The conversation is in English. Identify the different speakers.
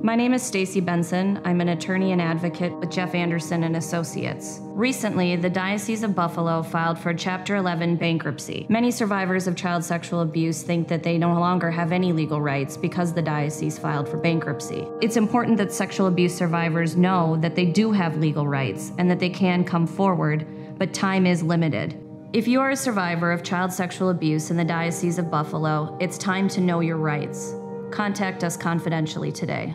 Speaker 1: My name is Stacey Benson. I'm an attorney and advocate with Jeff Anderson and Associates. Recently, the Diocese of Buffalo filed for Chapter 11 bankruptcy. Many survivors of child sexual abuse think that they no longer have any legal rights because the diocese filed for bankruptcy. It's important that sexual abuse survivors know that they do have legal rights and that they can come forward, but time is limited. If you are a survivor of child sexual abuse in the Diocese of Buffalo, it's time to know your rights. Contact us confidentially today.